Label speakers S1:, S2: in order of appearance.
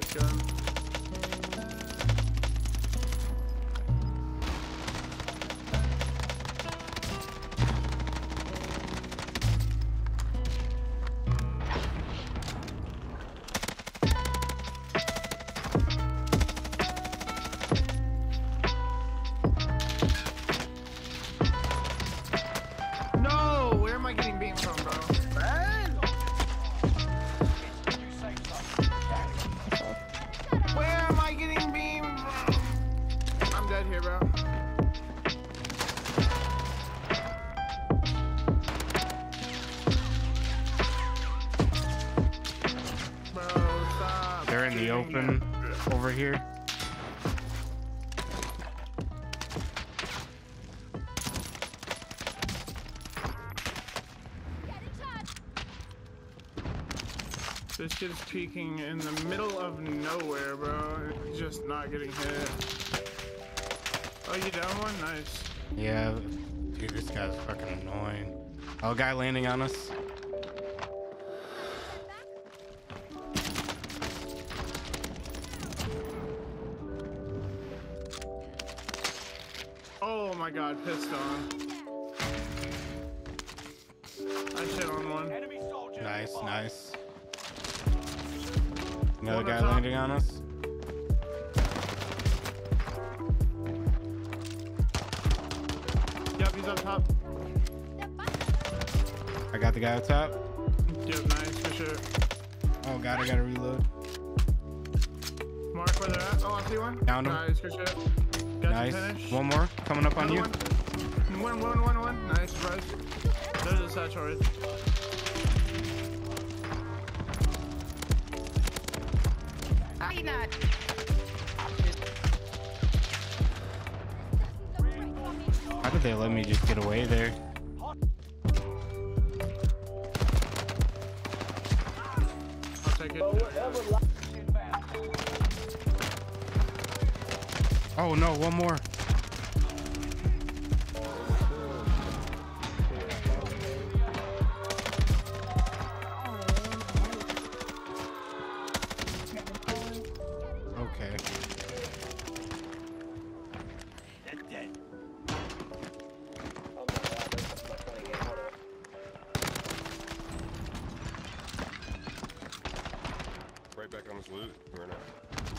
S1: this gun.
S2: In the open over here.
S1: This kid is peeking in the middle of nowhere, bro. Just not getting hit. Oh, you down one? Nice.
S2: Yeah, dude, this guy's fucking annoying. Oh, guy landing on us.
S1: My god, pissed on. I shit on one.
S2: Nice, nice. Another
S1: One
S2: guy
S1: on
S2: landing on us.
S1: Yep, he's up top.
S2: I got the guy up top.
S1: Yep, nice, for sure.
S2: Oh god, I gotta reload.
S1: Mark where they're at. Oh, I see one.
S2: Downed him.
S1: Nice, good shit. Got
S2: Nice.
S1: finish.
S2: One more coming up on
S1: Another
S2: you.
S1: One. one, one, one, one. Nice, surprise. There's a satchel right.
S3: How not?
S2: How did they let me just get away there?
S1: I'll take it.
S2: Oh no, one more. Okay.
S4: Right back on his loot. Or not?